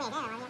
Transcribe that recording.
每个玩意